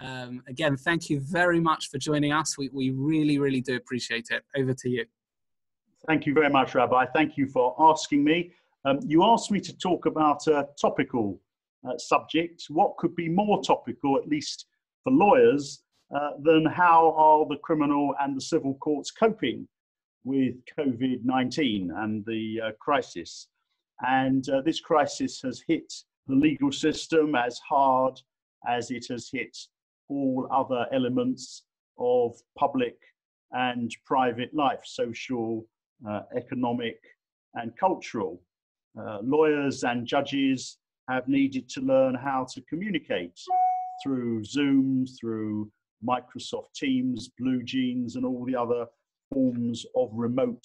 Um, again, thank you very much for joining us. We, we really, really do appreciate it. Over to you. Thank you very much, Rabbi. Thank you for asking me. Um, you asked me to talk about a topical uh, subject. What could be more topical, at least for lawyers, uh, than how are the criminal and the civil courts coping with COVID 19 and the uh, crisis? And uh, this crisis has hit the legal system as hard as it has hit all other elements of public and private life, social, uh, economic, and cultural. Uh, lawyers and judges have needed to learn how to communicate through Zoom, through Microsoft Teams, BlueJeans, and all the other forms of remote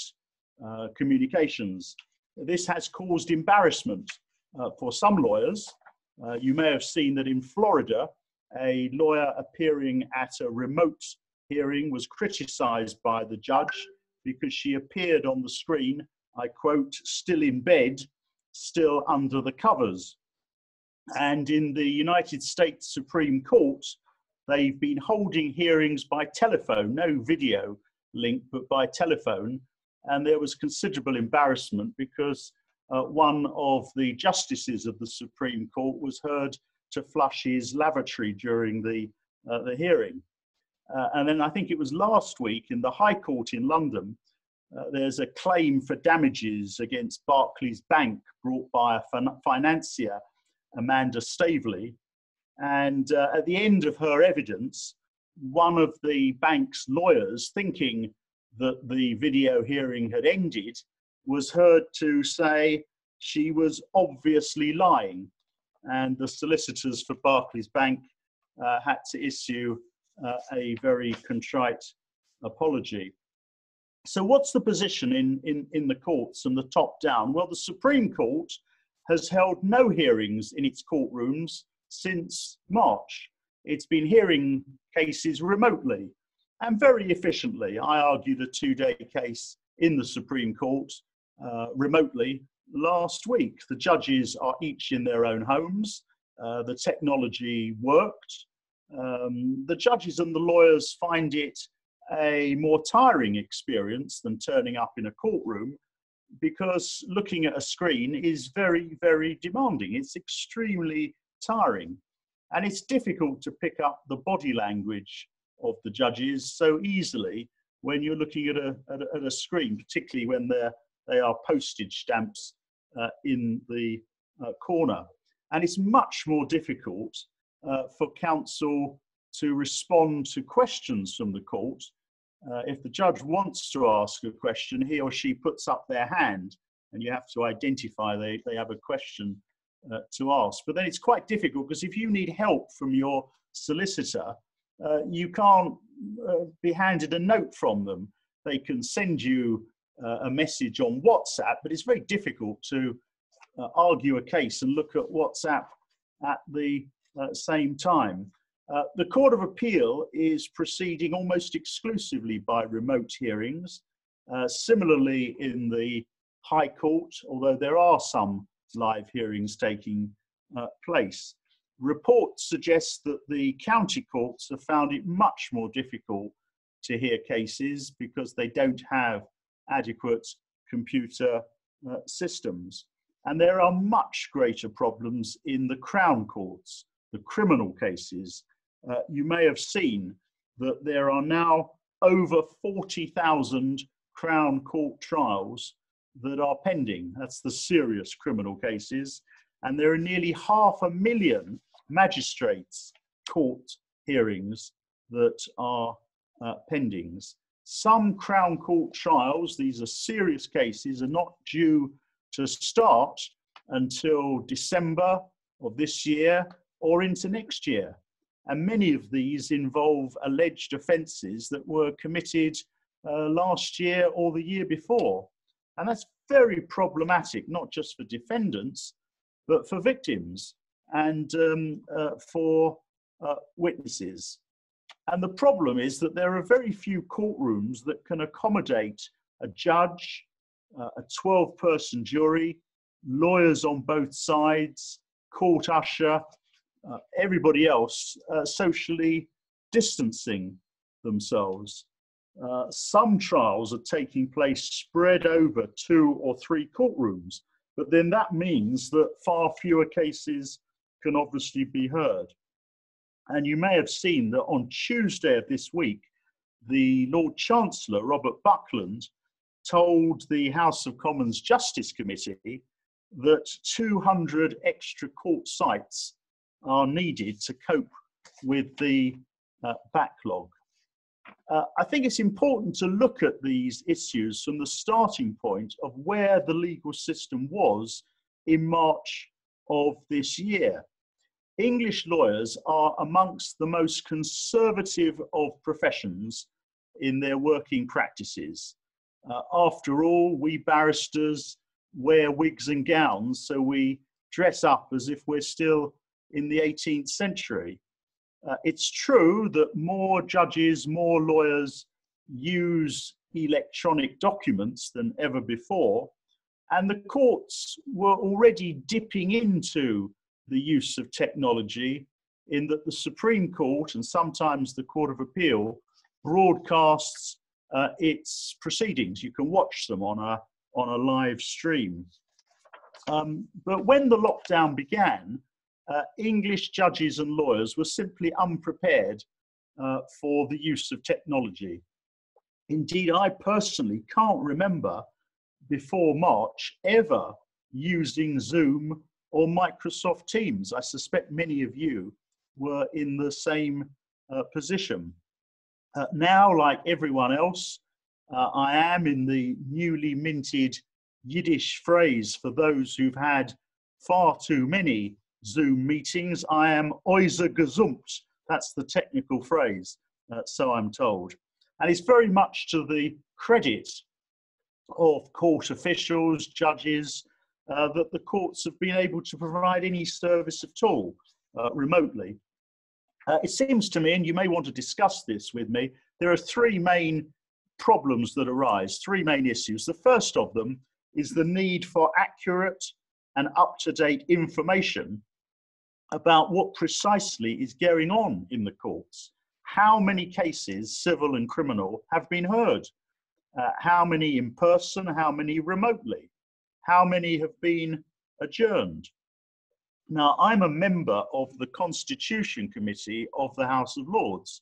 uh, communications. This has caused embarrassment uh, for some lawyers. Uh, you may have seen that in Florida, a lawyer appearing at a remote hearing was criticized by the judge because she appeared on the screen, I quote, still in bed, still under the covers. And in the United States Supreme Court, they've been holding hearings by telephone, no video link, but by telephone. And there was considerable embarrassment because uh, one of the justices of the Supreme Court was heard to flush his lavatory during the, uh, the hearing. Uh, and then I think it was last week in the High Court in London, uh, there's a claim for damages against Barclays Bank brought by a fin- financier, Amanda Staveley. And uh, at the end of her evidence, one of the bank's lawyers, thinking that the video hearing had ended, was heard to say she was obviously lying. And the solicitors for Barclays Bank uh, had to issue uh, a very contrite apology. So, what's the position in, in, in the courts and the top down? Well, the Supreme Court has held no hearings in its courtrooms since March. It's been hearing cases remotely and very efficiently. I argued a two day case in the Supreme Court uh, remotely last week. The judges are each in their own homes. Uh, the technology worked. Um, the judges and the lawyers find it a more tiring experience than turning up in a courtroom because looking at a screen is very, very demanding. It's extremely tiring. And it's difficult to pick up the body language of the judges so easily when you're looking at a, at a, at a screen, particularly when they're, they are postage stamps in the uh, corner. And it's much more difficult uh, for counsel to respond to questions from the court. Uh, if the judge wants to ask a question, he or she puts up their hand and you have to identify they, they have a question uh, to ask. But then it's quite difficult because if you need help from your solicitor, uh, you can't uh, be handed a note from them. They can send you uh, a message on WhatsApp, but it's very difficult to uh, argue a case and look at WhatsApp at the same time. Uh, the Court of Appeal is proceeding almost exclusively by remote hearings. Uh, similarly, in the High Court, although there are some live hearings taking uh, place, reports suggest that the county courts have found it much more difficult to hear cases because they don't have adequate computer uh, systems. And there are much greater problems in the Crown courts, the criminal cases, uh, you may have seen that there are now over 40,000 Crown Court trials that are pending. That's the serious criminal cases. And there are nearly half a million magistrates' court hearings that are uh, pendings. Some Crown Court trials, these are serious cases, are not due to start until December of this year or into next year. And many of these involve alleged offences that were committed uh, last year or the year before. And that's very problematic, not just for defendants, but for victims and um, uh, for uh, witnesses. And the problem is that there are very few courtrooms that can accommodate a judge, uh, a 12 person jury, lawyers on both sides, court usher, uh, everybody else uh, socially distancing themselves. Uh, some trials are taking place spread over two or three courtrooms, but then that means that far fewer cases can obviously be heard. And you may have seen that on Tuesday of this week, the Lord Chancellor, Robert Buckland, told the House of Commons Justice Committee that 200 extra court sites are needed to cope with the uh, backlog. Uh, I think it's important to look at these issues from the starting point of where the legal system was in March of this year. English lawyers are amongst the most conservative of professions in their working practices. Uh, after all, we barristers wear wigs and gowns, so we dress up as if we're still in the 18th century. Uh, it's true that more judges, more lawyers use electronic documents than ever before, and the courts were already dipping into the use of technology in that the Supreme Court and sometimes the Court of Appeal broadcasts uh, its proceedings. You can watch them on a, on a live stream. Um, but when the lockdown began, uh, English judges and lawyers were simply unprepared uh, for the use of technology. Indeed, I personally can't remember before March ever using Zoom or Microsoft Teams. I suspect many of you were in the same uh, position. Uh, now, like everyone else, uh, I am in the newly minted Yiddish phrase for those who've had far too many Zoom meetings. I am äußer gesumpt. That's the technical phrase, uh, so I'm told. And it's very much to the credit of court officials, judges, uh, that the courts have been able to provide any service at all uh, remotely. Uh, it seems to me, and you may want to discuss this with me, there are three main problems that arise, three main issues. The first of them is the need for accurate and up to date information about what precisely is going on in the courts. How many cases, civil and criminal, have been heard? Uh, how many in person? How many remotely? How many have been adjourned? Now, I'm a member of the Constitution Committee of the House of Lords,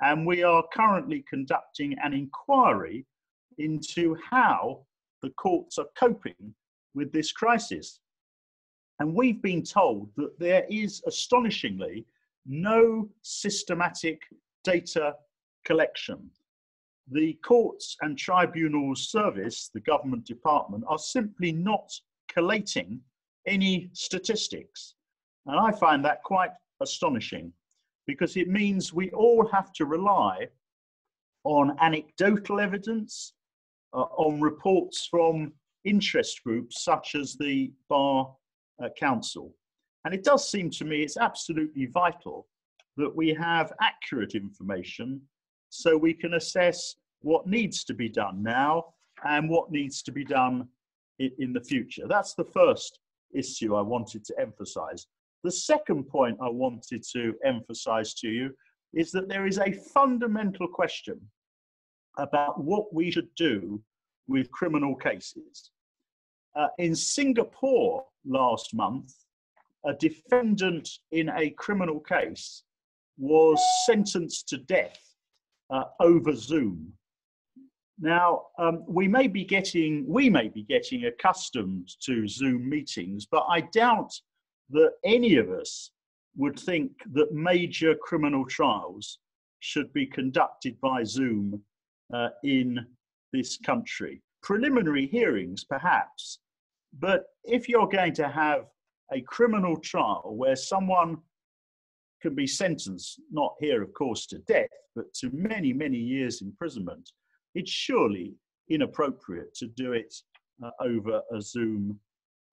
and we are currently conducting an inquiry into how the courts are coping with this crisis. And we've been told that there is astonishingly no systematic data collection. The courts and tribunals service, the government department, are simply not collating any statistics. And I find that quite astonishing because it means we all have to rely on anecdotal evidence, uh, on reports from interest groups such as the Bar uh, Council. And it does seem to me it's absolutely vital that we have accurate information so we can assess what needs to be done now and what needs to be done in, in the future. That's the first issue I wanted to emphasize. The second point I wanted to emphasize to you is that there is a fundamental question about what we should do with criminal cases. Uh, in Singapore last month, a defendant in a criminal case was sentenced to death uh, over Zoom. Now, um, we may be getting we may be getting accustomed to Zoom meetings, but I doubt that any of us would think that major criminal trials should be conducted by Zoom uh, in this country. Preliminary hearings, perhaps, but if you're going to have a criminal trial where someone can be sentenced, not here, of course, to death, but to many, many years imprisonment, it's surely inappropriate to do it uh, over a Zoom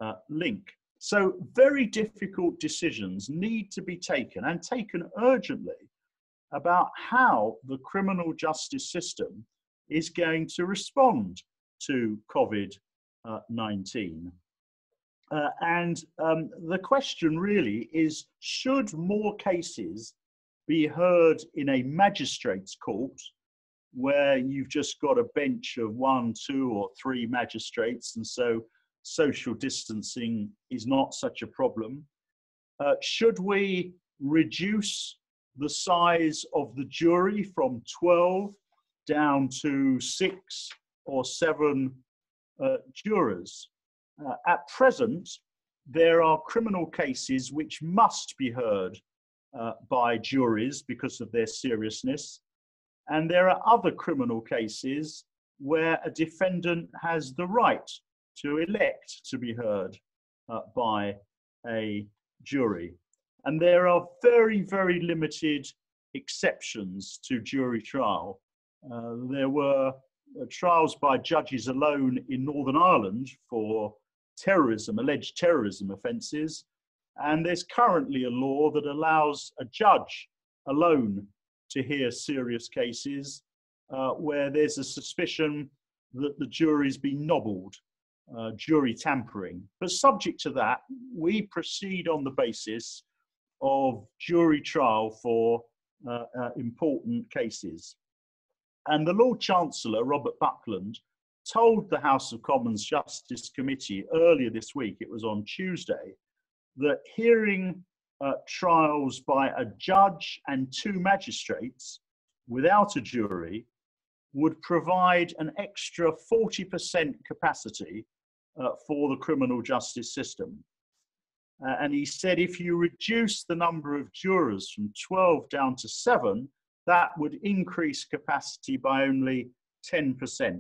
uh, link. So, very difficult decisions need to be taken and taken urgently about how the criminal justice system is going to respond to COVID 19. Uh, and um, the question really is should more cases be heard in a magistrate's court where you've just got a bench of one, two, or three magistrates, and so social distancing is not such a problem? Uh, should we reduce the size of the jury from 12 down to six or seven uh, jurors? Uh, at present, there are criminal cases which must be heard uh, by juries because of their seriousness. And there are other criminal cases where a defendant has the right to elect to be heard uh, by a jury. And there are very, very limited exceptions to jury trial. Uh, there were uh, trials by judges alone in Northern Ireland for terrorism, alleged terrorism offences. And there's currently a law that allows a judge alone to hear serious cases uh, where there's a suspicion that the jury's been nobbled, uh, jury tampering. But subject to that, we proceed on the basis of jury trial for uh, uh important cases. And the Lord Chancellor, Robert Buckland, told the House of Commons Justice Committee earlier this week, it was on Tuesday, that hearing uh, trials by a judge and two magistrates without a jury would provide an extra 40% capacity uh, for the criminal justice system. Uh, and he said if you reduce the number of jurors from 12 down to seven, that would increase capacity by only 10%.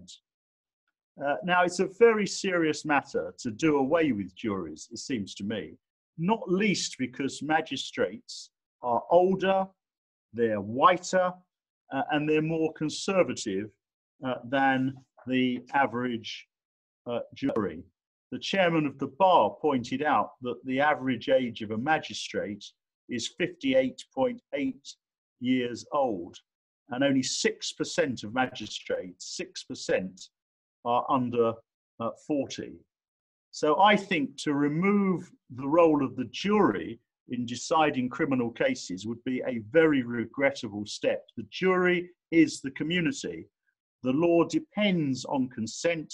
Uh, now, it's a very serious matter to do away with juries, it seems to me, not least because magistrates are older, they're whiter, uh, and they're more conservative uh, than the average uh, jury. The chairman of the bar pointed out that the average age of a magistrate is 58.8 years old, and only 6% of magistrates, 6%, are under uh, 40. So I think to remove the role of the jury in deciding criminal cases would be a very regrettable step. The jury is the community. The law depends on consent,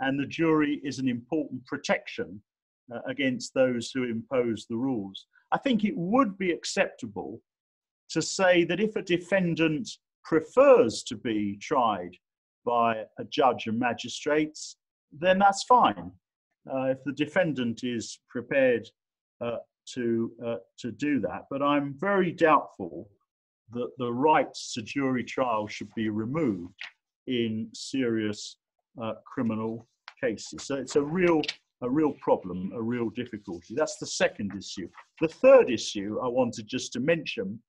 and the jury is an important protection uh, against those who impose the rules. I think it would be acceptable to say that if a defendant prefers to be tried by a judge and magistrates, then that's fine. Uh, if the defendant is prepared uh, to uh, to do that, but I'm very doubtful that the rights to jury trial should be removed in serious uh, criminal cases. So it's a real a real problem, a real difficulty. That's the second issue. The third issue I wanted just to mention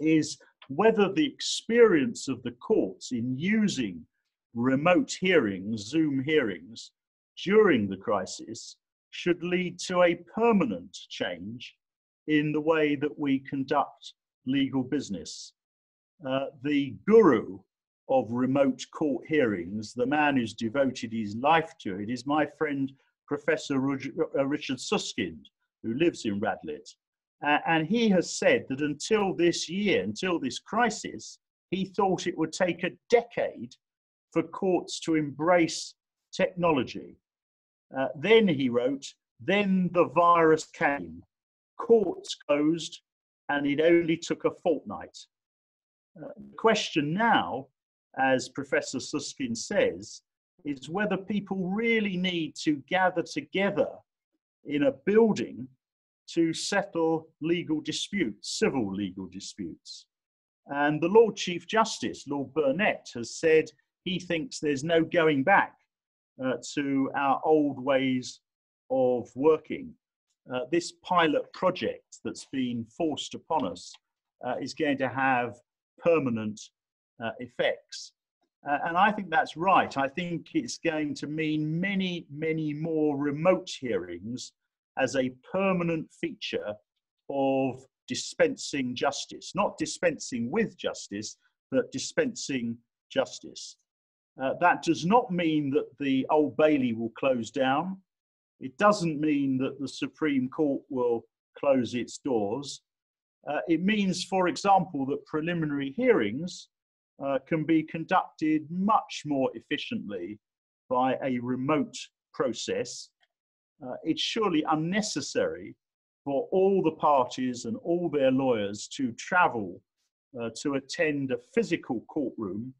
is whether the experience of the courts in using remote hearings, Zoom hearings, during the crisis should lead to a permanent change in the way that we conduct legal business. Uh, the guru of remote court hearings, the man who's devoted his life to it, is my friend Professor uh, Richard Susskind, who lives in Radlett. Uh, and he has said that until this year, until this crisis, he thought it would take a decade for courts to embrace technology. Uh, then he wrote, then the virus came, courts closed, and it only took a fortnight. Uh, the question now, as Professor Susskind says, is whether people really need to gather together in a building to settle legal disputes, civil legal disputes. And the Lord Chief Justice, Lord Burnett, has said he thinks there's no going back uh, to our old ways of working. Uh, this pilot project that's been forced upon us uh, is going to have permanent uh, effects. Uh, and I think that's right. I think it's going to mean many, many more remote hearings as a permanent feature of dispensing justice, not dispensing with justice, but dispensing justice. Uh, that does not mean that the Old Bailey will close down. It doesn't mean that the Supreme Court will close its doors. Uh, it means, for example, that preliminary hearings uh, can be conducted much more efficiently by a remote process. Uh, it's surely unnecessary for all the parties and all their lawyers to travel uh, to attend a physical courtroom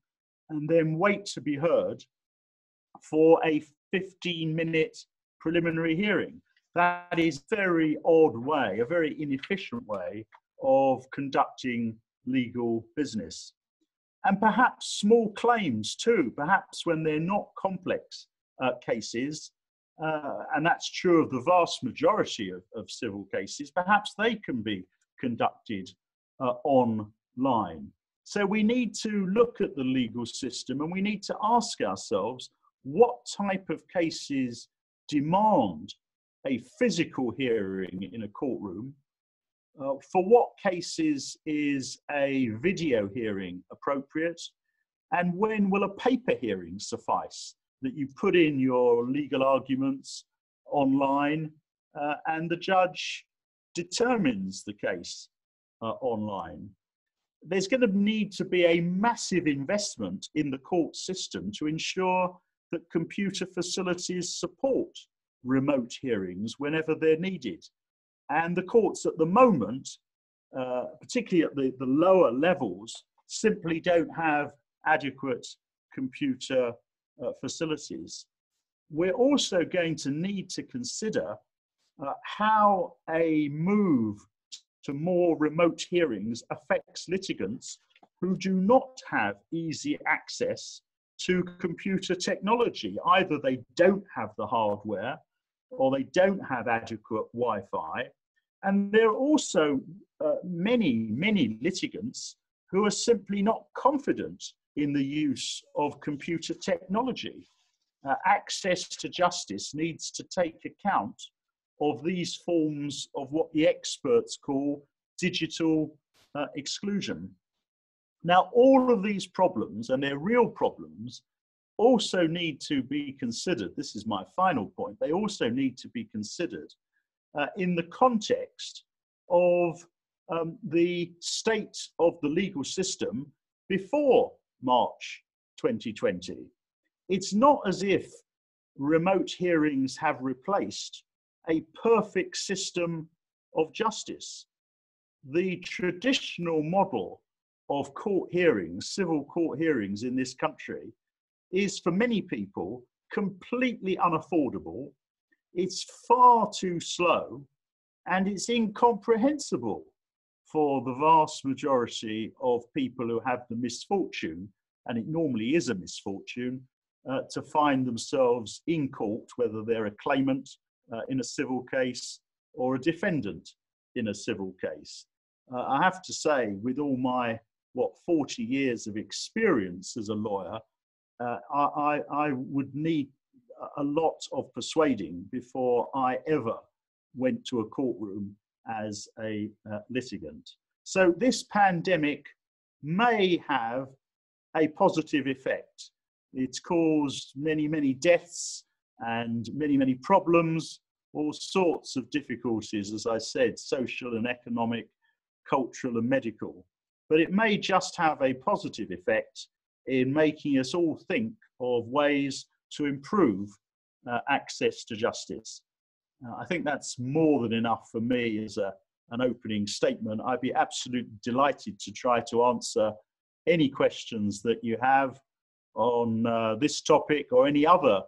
and then wait to be heard for a 15 minute preliminary hearing. That is a very odd way, a very inefficient way of conducting legal business. And perhaps small claims too, perhaps when they're not complex uh, cases, uh, and that's true of the vast majority of, of, civil cases, perhaps they can be conducted uh, online. So we need to look at the legal system and we need to ask ourselves what type of cases demand a physical hearing in a courtroom. Uh, for what cases is a video hearing appropriate? And when will a paper hearing suffice? That you put in your legal arguments online uh, and the judge determines the case uh, online. There's going to need to be a massive investment in the court system to ensure that computer facilities support remote hearings whenever they're needed. And the courts at the moment, uh, particularly at the, the lower levels, simply don't have adequate computer uh, facilities. We're also going to need to consider uh, how a move to more remote hearings affects litigants who do not have easy access to computer technology. Either they don't have the hardware or they don't have adequate Wi Fi. And there are also uh, many, many litigants who are simply not confident in the use of computer technology. Uh, access to justice needs to take account of these forms of what the experts call digital uh, exclusion. Now, all of these problems, and they're real problems, also need to be considered. This is my final point. They also need to be considered uh, in the context of um, the state of the legal system before March 2020. It's not as if remote hearings have replaced a perfect system of justice. The traditional model of court hearings, civil court hearings in this country, is for many people completely unaffordable. It's far too slow and it's incomprehensible for the vast majority of people who have the misfortune, and it normally is a misfortune, uh, to find themselves in court, whether they're a claimant uh, in a civil case or a defendant in a civil case. Uh, I have to say, with all my what 40 years of experience as a lawyer, uh, I, I would need a lot of persuading before I ever went to a courtroom as a uh, litigant. So this pandemic may have a positive effect. It's caused many, many deaths and many, many problems, all sorts of difficulties, as I said, social and economic, cultural and medical. But it may just have a positive effect in making us all think of ways to improve uh, access to justice. Uh, I think that's more than enough for me as a, an opening statement. I'd be absolutely delighted to try to answer any questions that you have on uh, this topic or any other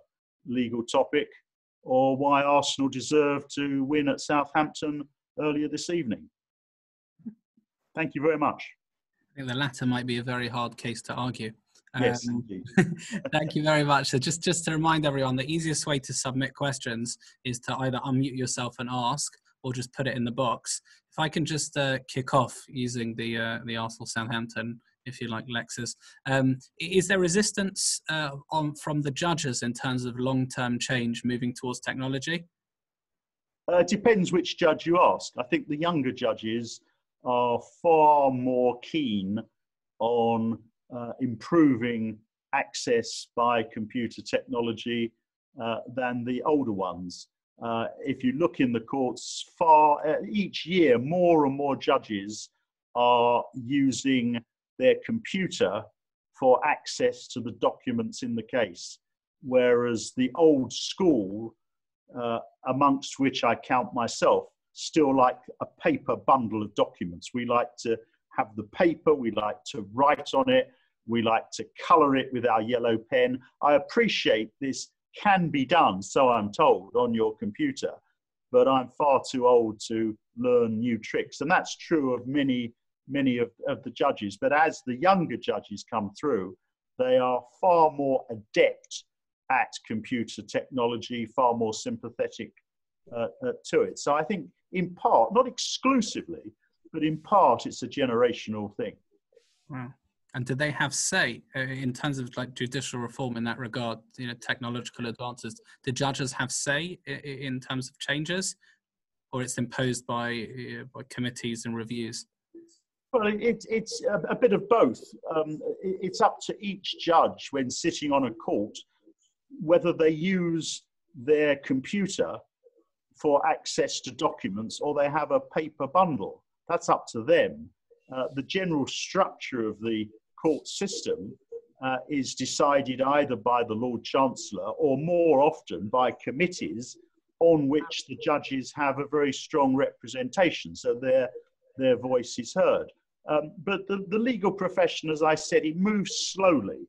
legal topic, or why Arsenal deserved to win at Southampton earlier this evening. Thank you very much. I think the latter might be a very hard case to argue. Yes, um, thank you very much. So just, just to remind everyone, the easiest way to submit questions is to either unmute yourself and ask, or just put it in the box. If I can just uh, kick off using the uh, the Arsenal Southampton, if you like, Lexus. Um, is there resistance uh, on from the judges in terms of long term change moving towards technology? Uh, it depends which judge you ask. I think the younger judges are far more keen on uh, improving access by computer technology uh, than the older ones. Uh, if you look in the courts, far uh, each year, more and more judges are using their computer for access to the documents in the case, whereas the old school, uh, amongst which I count myself, still like a paper bundle of documents. We like to have the paper, we like to write on it, we like to color it with our yellow pen. I appreciate this can be done, so I'm told, on your computer, but I'm far too old to learn new tricks. And that's true of many, many of, of the judges. But as the younger judges come through, they are far more adept at computer technology, far more sympathetic uh, uh, to it. So I think, in part, not exclusively, but in part, it's a generational thing. Wow. And do they have say uh, in terms of like judicial reform in that regard? You know, technological advances. Do judges have say in terms of changes, or it's imposed by, uh, by committees and reviews? Well, it, it's a, bit of both. Um, it's up to each judge when sitting on a court whether they use their computer for access to documents or they have a paper bundle. That's up to them. Uh, the general structure of the court system uh, is decided either by the Lord Chancellor or more often by committees on which the judges have a very strong representation, so their, their voice is heard. Um, but the, the legal profession, as I said, it moves slowly.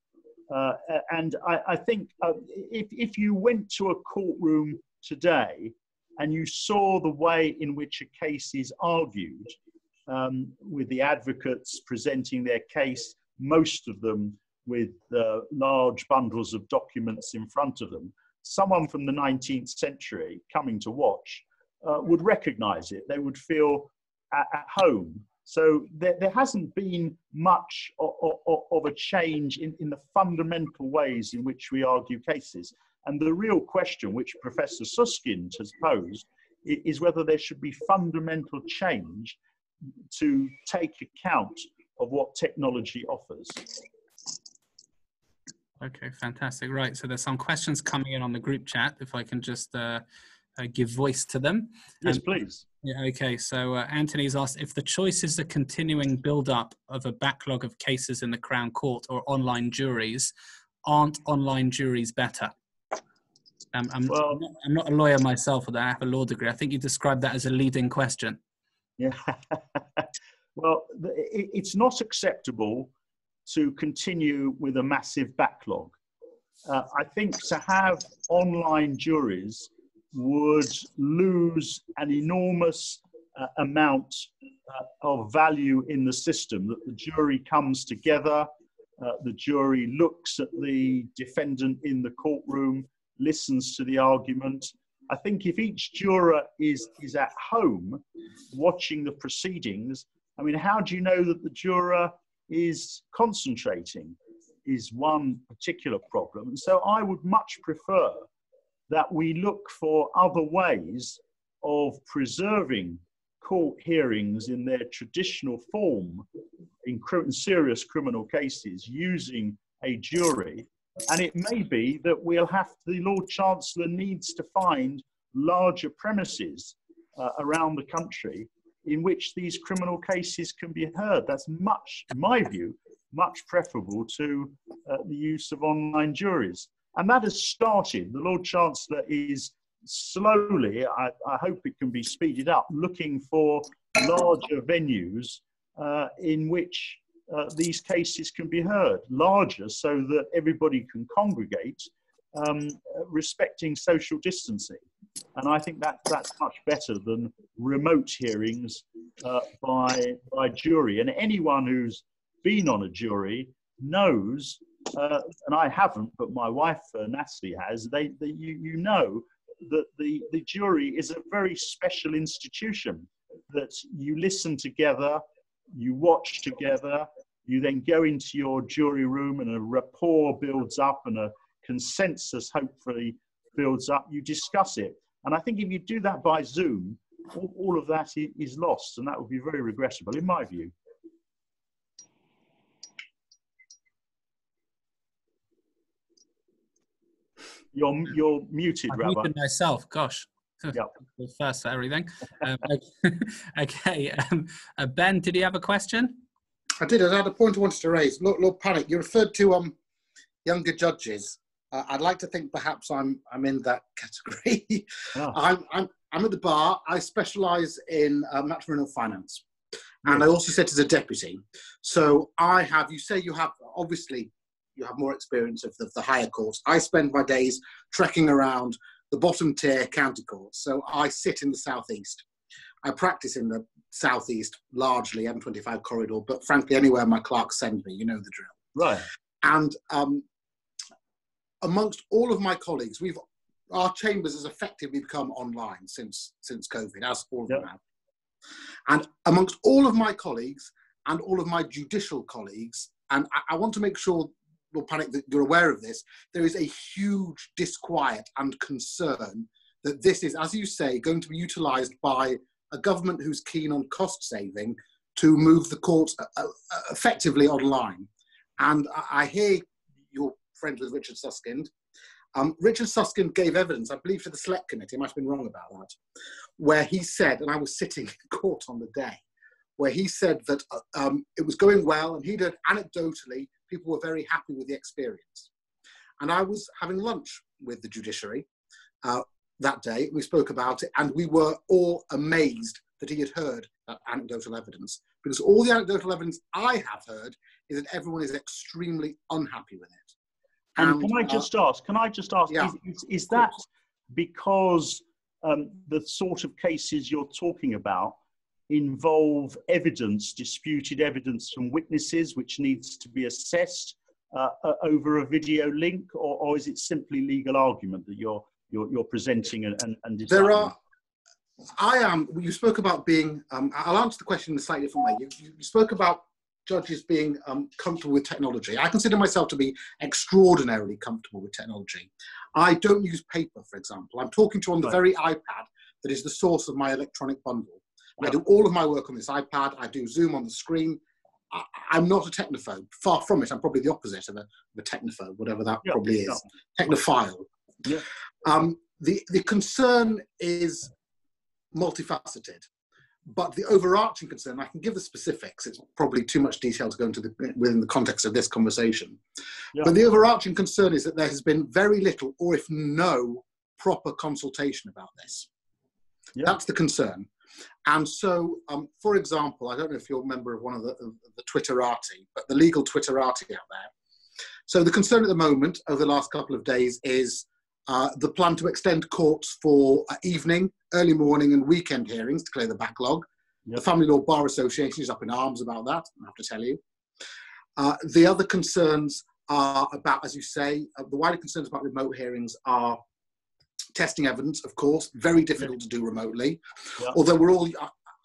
Uh, and I, I think uh, if, if you went to a courtroom today and you saw the way in which a case is argued, um, with the advocates presenting their case most of them with uh, large bundles of documents in front of them. Someone from the 19th century coming to watch uh, would recognize it. They would feel at, at home. So there, there, hasn't been much of, of, of a change in, in the fundamental ways in which we argue cases. And the real question, which Professor Susskind has posed, is whether there should be fundamental change to take account of what technology offers. Okay, fantastic. Right, so there's some questions coming in on the group chat. If I can just uh, uh, give voice to them. Yes, um, please. Yeah, okay. So uh, Anthony's asked if the choice is the continuing build-up of a backlog of cases in the Crown Court or online juries, aren't online juries better? Um, I'm, well, I'm, not, I'm not a lawyer myself, although I have a law degree. I think you described that as a leading question. Yeah. Well, it's not acceptable to continue with a massive backlog. Uh, I think to have online juries would lose an enormous uh, amount uh, of value in the system, that the jury comes together, uh, the jury looks at the defendant in the courtroom, listens to the argument. I think if each juror is, is at home watching the proceedings, I mean, how do you know that the juror is concentrating? Is one particular problem. And so I would much prefer that we look for other ways of preserving court hearings in their traditional form in serious criminal cases using a jury. And it may be that we'll have, the Lord Chancellor needs to find larger premises uh, around the country in which these criminal cases can be heard. That's much, in my view, much preferable to uh, the use of online juries. And that has started. The Lord Chancellor is slowly, I, I hope it can be speeded up, looking for larger venues uh, in which uh, these cases can be heard, larger so that everybody can congregate, um, respecting social distancing. And I think that, that's much better than remote hearings uh, by, by jury. And anyone who's been on a jury knows, uh, and I haven't, but my wife uh, Natalie has, they, they, you, you know that the, the jury is a very special institution, that you listen together, you watch together, you then go into your jury room and a rapport builds up and a consensus hopefully builds up, you discuss it. And I think if you do that by Zoom, all, all of that is lost, and that would be very regrettable, in my view. You're, you're muted, I've Rabbi. muted myself, gosh. Yep. First for everything. Um, okay. Um, uh, ben, did you have a question? I did. I had a point I wanted to raise. Lord, Lord Pannick, you referred to um, younger judges. Uh, I'd like to think perhaps I'm I'm in that category. Oh. I'm, I'm I'm at the bar. I specialise in uh, matrimonial finance, and I also sit as a deputy. So I have. You say you have obviously you have more experience of the, the higher courts. I spend my days trekking around the bottom tier county courts. So I sit in the southeast. I practice in the southeast, largely M25 corridor, but frankly, anywhere my clerks send me, you know the drill. Right. And um, amongst all of my colleagues, we've our chambers has effectively become online since since COVID, as all of yep. them have. And amongst all of my colleagues and all of my judicial colleagues, and I, I want to make sure Lord Pannick that you're aware of this, there is a huge disquiet and concern that this is, as you say, going to be utilised by a government who's keen on cost saving to move the courts uh, uh, effectively online. And I hear your friend with Richard Susskind. Um, Richard Susskind gave evidence, I believe, to the Select Committee, I might have been wrong about that, where he said, and I was sitting in court on the day, where he said that uh, um, it was going well and he did anecdotally people were very happy with the experience. And I was having lunch with the judiciary uh, that day. We spoke about it, and we were all amazed that he had heard that anecdotal evidence. Because all the anecdotal evidence I have heard is that everyone is extremely unhappy with it. And, and can I uh, just uh, ask? Can I just ask? Yeah, is, is, is that because um, the sort of cases you're talking about involve evidence, disputed evidence from witnesses, which needs to be assessed uh, uh, over a video link, or, or, is it simply legal argument that you're you're, you're presenting and, and, and there are. I am. You spoke about being. Um, I'll answer the question in a slightly different way. You, you spoke about judges being um, comfortable with technology. I consider myself to be extraordinarily comfortable with technology. I don't use paper, for example. I'm talking to you on the right. very iPad that is the source of my electronic bundle. I do all of my work on this iPad. I do Zoom on the screen. I, am not a technophobe. Far from it. I'm probably the opposite of a, of a technophobe, whatever that yeah, probably is. Yeah. Technophile. Um, the, the concern is multifaceted. But the overarching concern, I can give the specifics, it's probably too much detail to go into the, within the context of this conversation. Yeah. But the overarching concern is that there has been very little, or if no, proper consultation about this. Yeah. That's the concern. And so, um, for example, I don't know if you're a member of one of the, of the Twitterati, but the legal Twitterati out there. So the concern at the moment over the last couple of days is uh, the plan to extend courts for uh, evening, early morning and weekend hearings to clear the backlog. Yep. The Family Law Bar Association is up in arms about that, I have to tell you. Uh, the other concerns are about, as you say, uh, the wider concerns about remote hearings are testing evidence, of course, very difficult to do remotely. Yeah. Although we're all,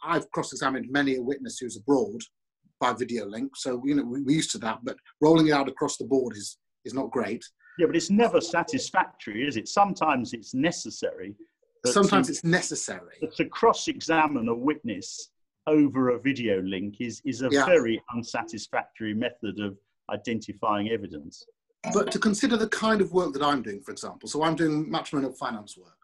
I've cross-examined many a witness who's abroad by video link, so you know we're used to that. But rolling it out across the board is is not great. Yeah, but it's never satisfactory, is it? Sometimes it's necessary. Sometimes to, it's necessary. To cross-examine a witness over a video link is is a yeah. very unsatisfactory method of identifying evidence but to consider the kind of work that I'm doing, for example, so I'm doing matrimonial finance work,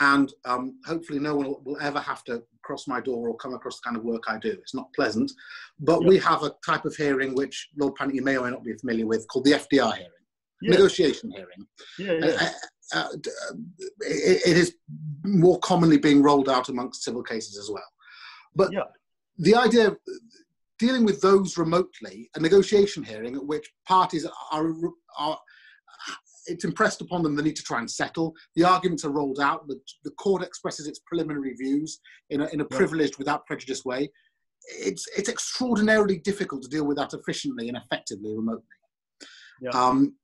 and um, hopefully no one will, ever have to cross my door or come across the kind of work I do. It's not pleasant, but we have a type of hearing which Lord Pannick you may or may not be familiar with called the FDR hearing, negotiation hearing. Yeah, yeah. Uh, uh, uh, it, it is more commonly being rolled out amongst civil cases as well. But yeah. the idea, of dealing with those remotely, a negotiation hearing at which parties are, are it's impressed upon them the need to try and settle. The arguments are rolled out. The, the court expresses its preliminary views in a, in a privileged, without prejudice way. It's, it's extraordinarily difficult to deal with that efficiently and effectively remotely. Yeah. Um,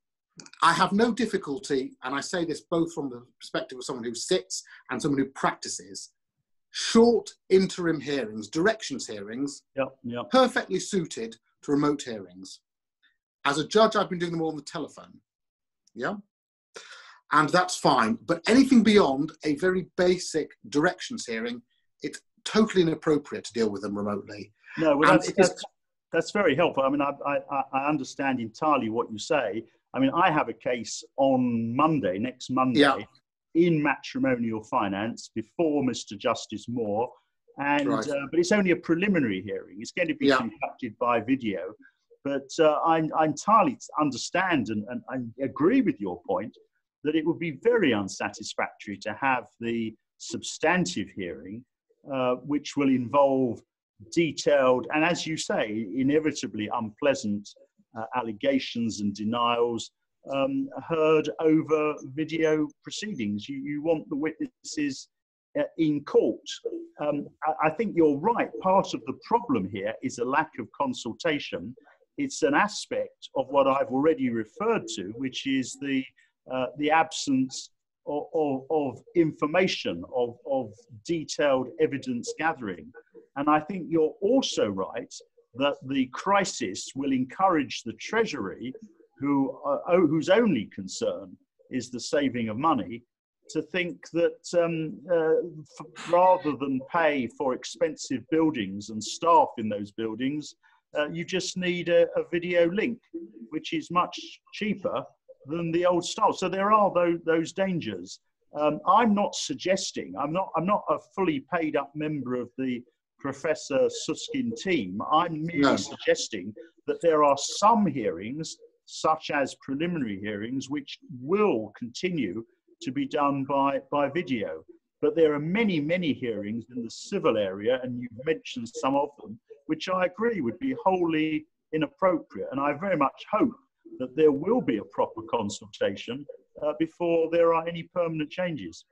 I have no difficulty, and I say this both from the perspective of someone who sits and someone who practices, short interim hearings, directions hearings, yep, yep. perfectly suited to remote hearings. As a judge, I've been doing them all on the telephone. Yeah. And that's fine. But anything beyond a very basic directions hearing, it's totally inappropriate to deal with them remotely. No, well, that's, that's, that's, very helpful. I mean, I, I, I understand entirely what you say. I mean, I have a case on Monday, next Monday, yeah. in matrimonial finance before Mr. Justice Moor, and Right. uh, but it's only a preliminary hearing. It's going to be Yeah. conducted by video. But uh, I, I entirely understand and, and I agree with your point that it would be very unsatisfactory to have the substantive hearing, uh, which will involve detailed and, as you say, inevitably unpleasant uh, allegations and denials um, heard over video proceedings. You, you want the witnesses uh, in court. Um, I, think you're right. Part of the problem here is a lack of consultation. It's an aspect of what I've already referred to, which is the uh, the absence of, of, of information, of, of detailed evidence gathering. And I think you're also right that the crisis will encourage the Treasury, who, uh, whose only concern is the saving of money, to think that um, uh, rather than pay for expensive buildings and staff in those buildings, uh, you just need a, a video link, which is much cheaper than the old style. So there are those, those dangers. Um, I'm not suggesting, I'm not, I'm not a fully paid up member of the Professor Susskind team. I'm merely No. suggesting that there are some hearings, such as preliminary hearings, which will continue to be done by, by video. But there are many, many hearings in the civil area, and you've mentioned some of them, which I agree would be wholly inappropriate. And I very much hope that there will be a proper consultation uh, before there are any permanent changes.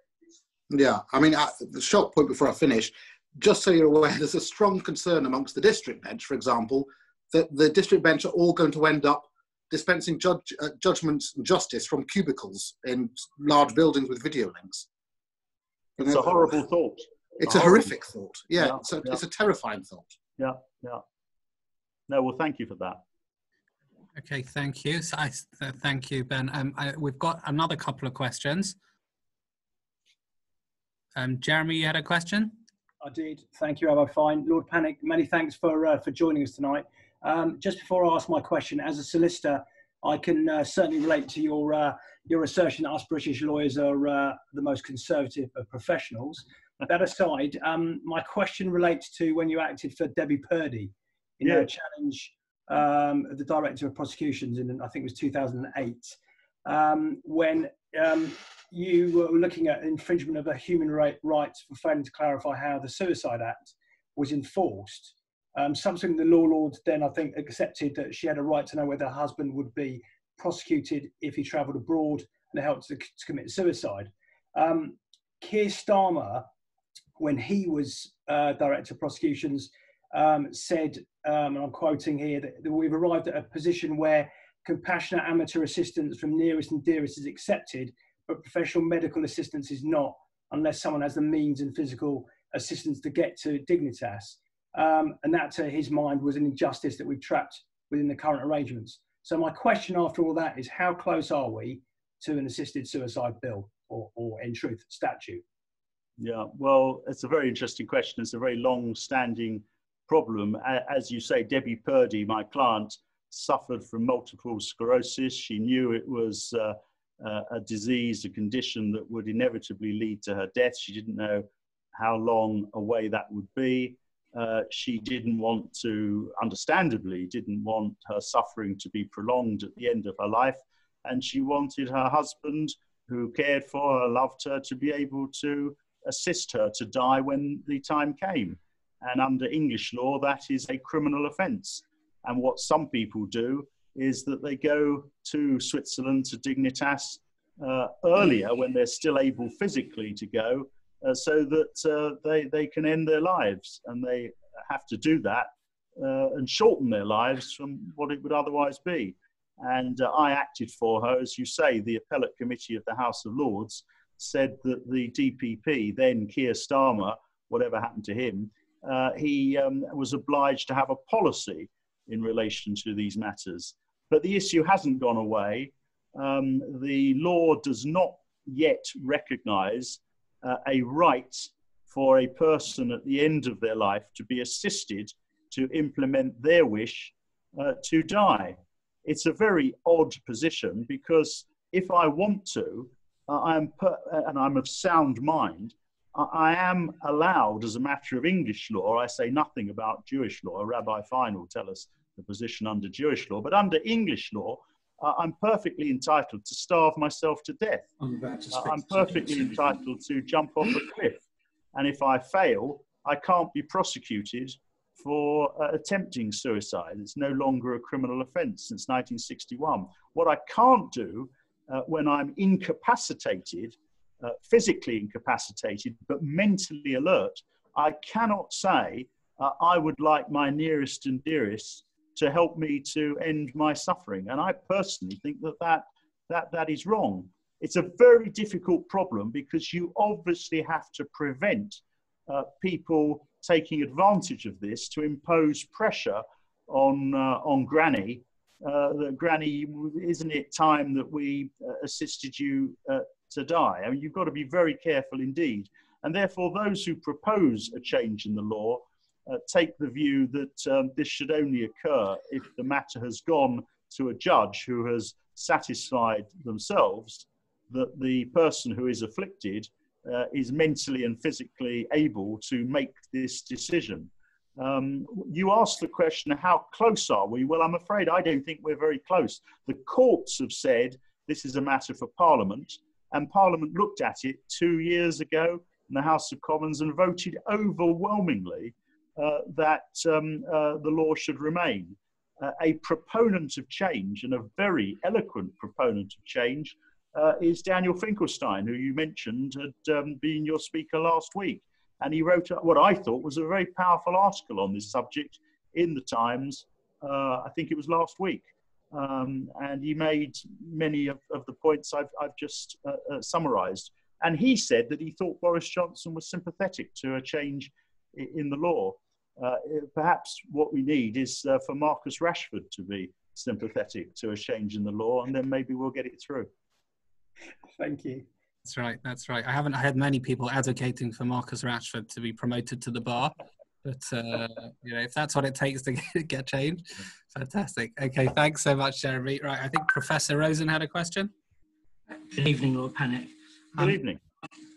Yeah, I mean, uh, the short point before I finish, just so you're aware, there's a strong concern amongst the district bench, for example, that the district bench are all going to end up dispensing judge, uh, judgments and justice from cubicles in large buildings with video links. It's a horrible thought. It's a horrible. horrific thought. Yeah, Yeah, it's, a, yeah. it's a terrifying thought. Yeah, yeah. No, well, thank you for that. Okay, thank you. So I, th- thank you, Ben. Um, I, we've got another couple of questions. Um, Jeremy, you had a question? I did. Thank you, Rabbi Fine. Lord Pannick, many thanks for uh, for joining us tonight. Um, just before I ask my question, as a solicitor, I can uh, certainly relate to your uh, your assertion that us British lawyers are uh, the most conservative of professionals. That aside, um, my question relates to when you acted for Debbie Purdy in Yeah. her challenge um, of the Director of Prosecutions in I think it was 2008, um, when um, you were looking at infringement of a human right, rights for failing to clarify how the Suicide Act was enforced. Um, something the law lords then, I think, accepted that she had a right to know whether her husband would be prosecuted if he travelled abroad and helped to, to commit suicide. Um, Keir Starmer, when he was uh, Director of Prosecutions, um, said, um, and I'm quoting here, that we've arrived at a position where compassionate amateur assistance from nearest and dearest is accepted, but professional medical assistance is not, unless someone has the means and physical assistance to get to Dignitas. Um, and that, to his mind, was an injustice that we've trapped within the current arrangements. So, my question after all that is how close are we to an assisted suicide bill or, or in truth, statute? Yeah, well, it's a very interesting question. It's a very long standing problem. As you say, Debbie Purdy, my client, suffered from multiple sclerosis. She knew it was uh, uh, a disease, a condition that would inevitably lead to her death. She didn't know how long away that would be. Uh, she didn't want to, understandably, didn't want her suffering to be prolonged at the end of her life. And she wanted her husband, who cared for her, loved her, to be able to assist her to die when the time came. And under English law, that is a criminal offence. And what some people do is that they go to Switzerland to Dignitas uh, earlier when they're still able physically to go, uh, so that uh, they, they can end their lives. And they have to do that uh, and shorten their lives from what it would otherwise be. And uh, I acted for her, as you say, the appellate committee of the House of Lords said that the DPP, then Keir Starmer, whatever happened to him, uh, he um, was obliged to have a policy in relation to these matters. But the issue hasn't gone away. Um, the law does not yet recognize uh, a right for a person at the end of their life to be assisted to implement their wish uh, to die. It's a very odd position because if I want to, I am per, and I'm of sound mind, I am allowed, as a matter of English law, I say nothing about Jewish law. Rabbi Fine will tell us the position under Jewish law, but under English law, uh, I'm perfectly entitled to starve myself to death. I'm, uh, I'm perfectly entitled to jump off a cliff. And if I fail, I can't be prosecuted for uh, attempting suicide. It's no longer a criminal offense since 1961. What I can't do uh, when I'm incapacitated uh, physically incapacitated but mentally alert, I cannot say, uh, I would like my nearest and dearest to help me to end my suffering. And I personally think that that, that, that is wrong. It's a very difficult problem because you obviously have to prevent uh, people taking advantage of this to impose pressure on, uh, on Granny. Uh, that Granny, isn't it time that we uh, assisted you uh, to die. I mean, you've got to be very careful indeed. And therefore, those who propose a change in the law uh, take the view that um, this should only occur if the matter has gone to a judge who has satisfied themselves that the person who is afflicted uh, is mentally and physically able to make this decision. Um, you asked the question, how close are we? Well, I'm afraid I don't think we're very close. The courts have said this is a matter for Parliament. And Parliament looked at it two years ago in the House of Commons and voted overwhelmingly that um, uh, the law should remain. Uh, a proponent of change and a very eloquent proponent of change uh, is Daniel Finkelstein, who you mentioned had um, been your speaker last week. And he wrote what I thought was a very powerful article on this subject in the Times, uh, I think it was last week. Um, and he made many of, of the points I've, I've just uh, uh, summarized. And he said that he thought Boris Johnson was sympathetic to a change in the law. Uh, perhaps what we need is uh, for Marcus Rashford to be sympathetic to a change in the law, and then maybe we'll get it through. Thank you. That's right. That's right. I haven't had many people advocating for Marcus Rashford to be promoted to the bar, but uh, you know, if that's what it takes to get, get change, fantastic. Okay, thanks so much, Jeremy. Right, I think Professor Rosen had a question. Good evening, Lord Pannick. Good um, evening.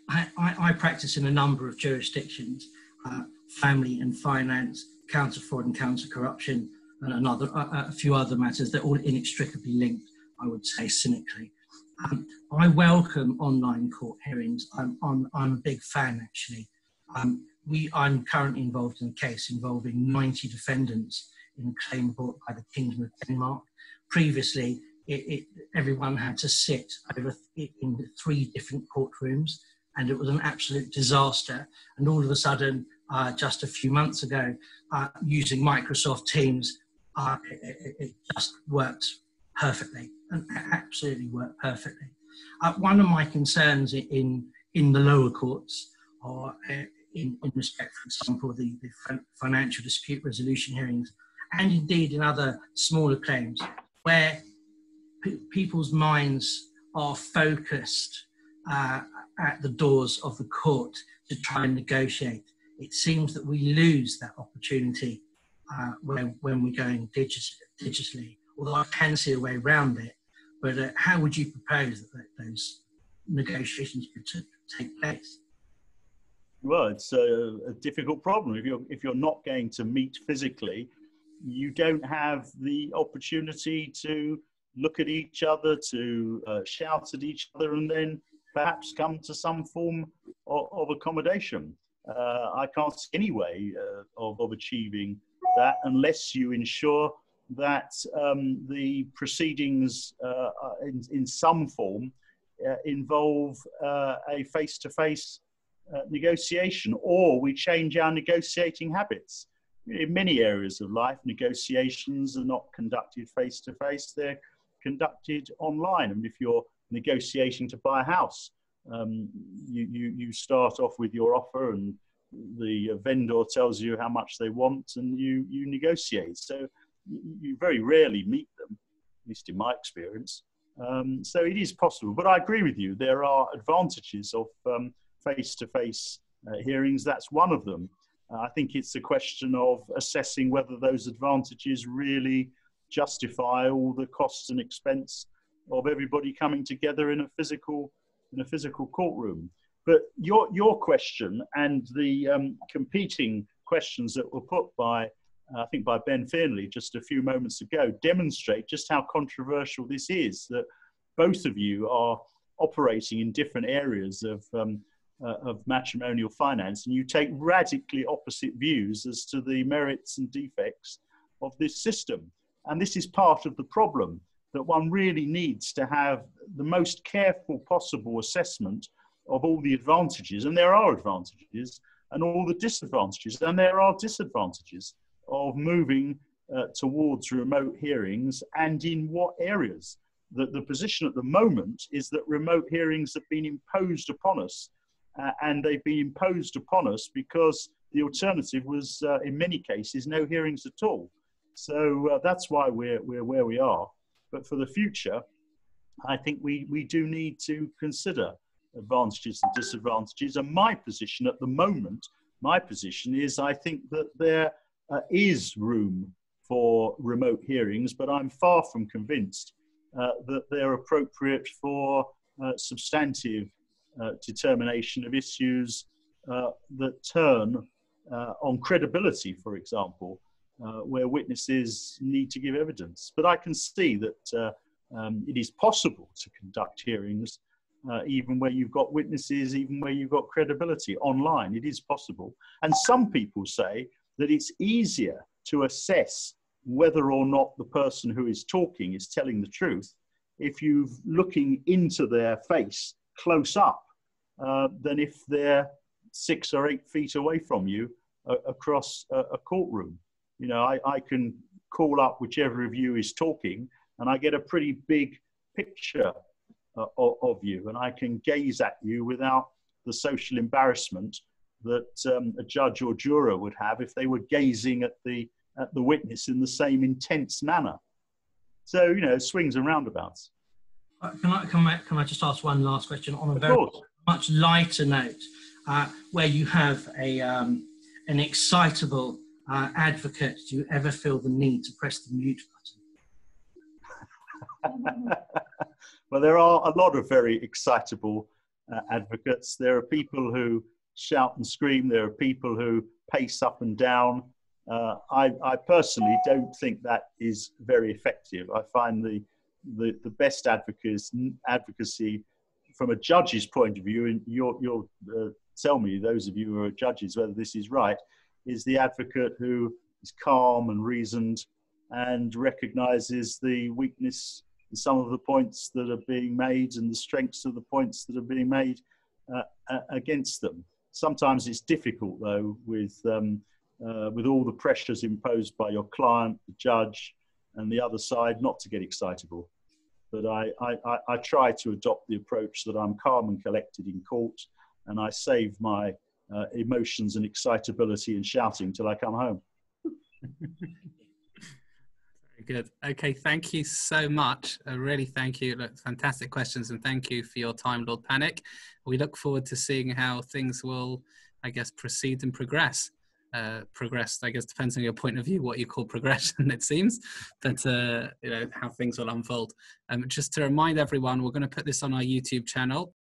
I, I, I, practice in a number of jurisdictions: uh, family and finance, counter fraud and counter corruption, and another a few other matters. They're all inextricably linked. I would say cynically. Um, I welcome online court hearings. I'm, I'm, I'm a big fan, actually. Um, we, I'm currently involved in a case involving 90 defendants in a claim brought by the Kingdom of Denmark. Previously, it, it, everyone had to sit over th- in three different courtrooms, and it was an absolute disaster. And all of a sudden, uh, just a few months ago, uh, using Microsoft Teams, uh, it, it, just worked perfectly, and absolutely worked perfectly. Uh, one of my concerns in in the lower courts are uh, in, in respect, for example, the, the financial dispute resolution hearings, and indeed in other smaller claims, where p- people's minds are focused uh, at the doors of the court to try and negotiate. It seems that we lose that opportunity uh, when, when we're going digit- digitally, although I can see a way around it. But uh, how would you propose that, that those negotiations could t- take place? well, it's a, a, difficult problem. If you're if you're not going to meet physically, you don't have the opportunity to look at each other, to uh, shout at each other, and then perhaps come to some form of, of accommodation. Uh, I can't see any way uh, of, of achieving that unless you ensure that um, the proceedings uh, in, in some form uh, involve uh, a face-to-face uh, negotiation, or we change our negotiating habits. In many areas of life, negotiations are not conducted face to face, they're conducted online. I mean, if you're negotiating to buy a house, um, you, you, you start off with your offer and the vendor tells you how much they want and you, you negotiate. So you very rarely meet them, at least in my experience. Um, so it is possible, but I agree with you. There are advantages of um, face-to-face uh, hearings. That's one of them. Uh, I think it's a question of assessing whether those advantages really justify all the costs and expense of everybody coming together in a physical in a physical courtroom. But your, your question and the um, competing questions that were put by, uh, I think, by Ben Fearnley just a few moments ago demonstrate just how controversial this is. That both of you are operating in different areas of, um, uh, of matrimonial finance, and you take radically opposite views as to the merits and defects of this system. And this is part of the problem that one really needs to have the most careful possible assessment of all the advantages, and there are advantages, and all the disadvantages, and there are disadvantages of moving uh, towards remote hearings and in what areas. The, the position at the moment is that remote hearings have been imposed upon us, uh, and they've been imposed upon us because the alternative was, uh, in many cases, no hearings at all. So uh, that's why we're, we're where we are. But for the future, I think we, we do need to consider advantages and disadvantages. And my position at the moment, my position is I think that there uh, is room for remote hearings, but I'm far from convinced uh, that they're appropriate for uh, substantive uh, determination of issues uh, that turn uh, on credibility, for example, where witnesses need to give evidence. But I can see that um, it is possible to conduct hearings uh, even where you've got witnesses, even where you've got credibility online. It is possible. And some people say that it's easier to assess whether or not the person who is talking is telling the truth if you're looking into their face close up uh, than if they're six or eight feet away from you uh, across a, courtroom. You know, I, I can call up whichever of you is talking and I get a pretty big picture uh, of, of, you, and I can gaze at you without the social embarrassment that um, a judge or juror would have if they were gazing at the at the witness in the same intense manner. So you know, swings and roundabouts. Uh, can I, can I, can I just ask one last question on a of very course. much lighter note, uh, where you have a um, an excitable uh, advocate? Do you ever feel the need to press the mute button? Well, there are a lot of very excitable uh, advocates. There are people who shout and scream. There are people who pace up and down. Uh, I, I, personally don't think that is very effective. I find the, the, the best advocacy, advocacy from a judge's point of view, and you'll, you'll uh, tell me, those of you who are judges, whether this is right, is the advocate who is calm and reasoned and recognizes the weakness in some of the points that are being made and the strengths of the points that are being made uh, against them. Sometimes it's difficult though with, um, uh, with all the pressures imposed by your client, the judge, and the other side not to get excitable. But I, I, I try to adopt the approach that I'm calm and collected in court and I save my uh, emotions and excitability and shouting till I come home. Very good. Okay, thank you so much. Uh, really, thank you. Look, fantastic questions, and thank you for your time, Lord Pannick. We look forward to seeing how things will, I guess, proceed and progress. Uh, progress, I guess, depends on your point of view, what you call progression, it seems, but uh, you know how things will unfold. Um, just to remind everyone, we're going to put this on our YouTube channel.